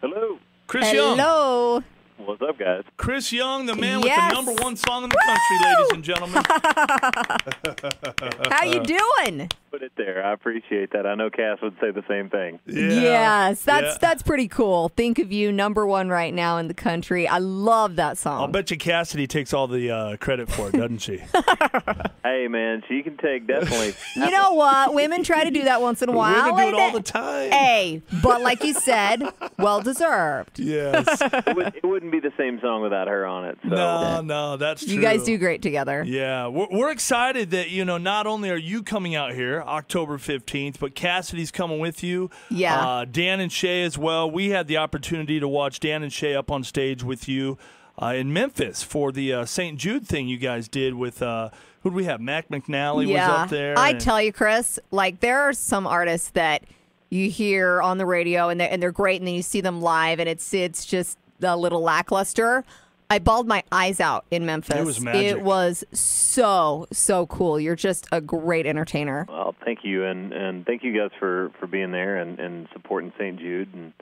Hello. Chris Young. Hello. What's up, guys? Chris Young, the man with the number one song in the country, ladies and gentlemen. How you doing? Put it there. I appreciate that. I know Cass would say the same thing. Yes, that's Yeah. that's pretty cool. Think of you number one right now in the country. I love that song. I'll bet you Cassadee takes all the uh, credit for it, doesn't she? Hey, man, she can take definitely. you know what? Women try to do that once in a while. Women do it all the time. Hey, but like you said, well deserved. Yes. it, would, it wouldn't be the same song without her on it. So. No, no, that's true. You guys do great together. Yeah, we're, we're excited that you know not only are you coming out here October fifteenth, but Cassadee's coming with you. Yeah. uh, Dan and Shay as well. We had the opportunity to watch Dan and Shay up on stage with you uh, in Memphis for the uh, St. Jude thing you guys did with uh, who do we have? Mac McAnally yeah. was up there. I tell you, Chris, like there are some artists that you hear on the radio and they're, and they're great, and then you see them live, and it's it's just a little lackluster. I bawled my eyes out in Memphis. It was magic. It was so so cool. You're just a great entertainer. Well, thank you, and and thank you guys for for being there and and supporting St. Jude. And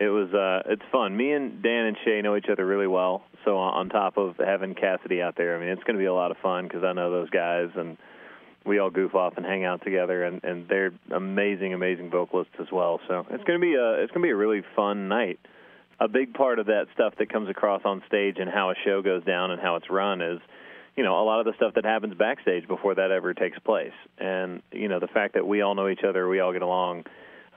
it was uh it's fun. Me and Dan and Shay know each other really well. So on on top of having Cassadee out there, I mean, it's going to be a lot of fun because I know those guys and. We all goof off and hang out together, and, and they're amazing, amazing vocalists as well. So it's gonna be a it's gonna be a really fun night. A big part of that stuff that comes across on stage and how a show goes down and how it's run is you know a lot of the stuff that happens backstage before that ever takes place. And you know the fact that we all know each other we all get along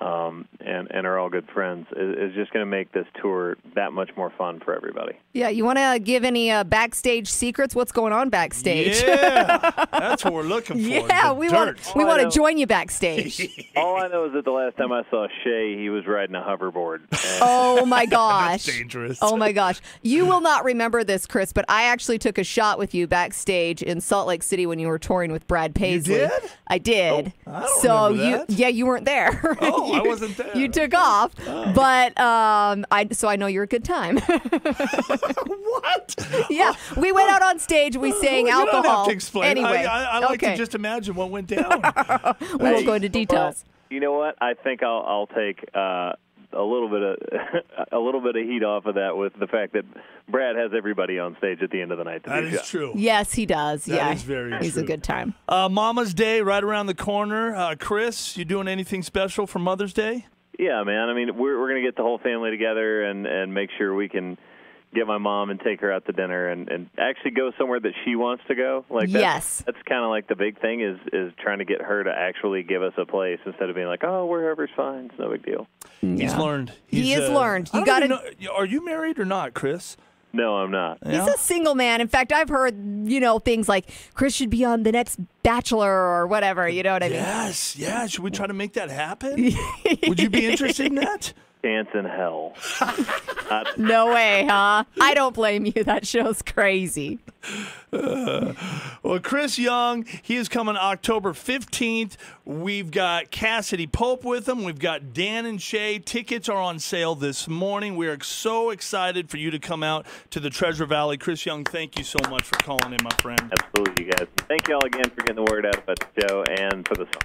um, and and are all good friends is, is just going to make this tour that much more fun for everybody Yeah, you want to give any uh, backstage secrets? What's going on backstage? Yeah, that's what we're looking for. Yeah, we want we Oh, want to join you backstage. all i know is that the last time i saw shay he was riding a hoverboard and oh my gosh. dangerous. Oh my gosh. You will not remember this, Chris, but I actually took a shot with you backstage in Salt Lake City when you were touring with Brad Paisley. did? I did. I don't so remember you yeah, you weren't there. Oh, I You- wasn't there. You took off. But um I so I know you're a good time. what? yeah. We went out on stage, we sang you alcohol. don't have to explain. Anyway. I, I, I like okay. to just imagine what went down. we won't go into details. you know what i think i'll i'll take uh a little bit of a little bit of heat off of that with the fact that Brad has everybody on stage at the end of the night. To that do true. Yes, he does. That yeah. is very He's a good time. Uh, Mama's Day right around the corner. Uh, Chris, you doing anything special for Mother's Day? Yeah, man. I mean, we're we're gonna get the whole family together and and make sure we can get my mom and take her out to dinner and and actually go somewhere that she wants to go. Like that's, Yes. that's kind of like the big thing is is trying to get her to actually give us a place instead of being like, oh, wherever's fine, it's no big deal. He's Yeah. learned. He He's, has uh, learned. You I don't even gotta- Are you married or not, Chris? No, I'm not. He's a single man. In fact, I've heard, you know, things like Chris should be on the next Bachelor or whatever. You know what I mean? Yes, yeah. Should we try to make that happen? Would you be interested in that? Chance in hell. No way, huh? I don't blame you. That show's crazy. Uh, well, Chris Young, he is coming October 15th. We've got Cassadee Pope with him. We've got Dan and Shay. Tickets are on sale this morning. We are so excited for you to come out to the Treasure Valley. Chris Young, thank you so much for calling in, my friend. Absolutely, you guys. Thank you all again for getting the word out about the show and for the song.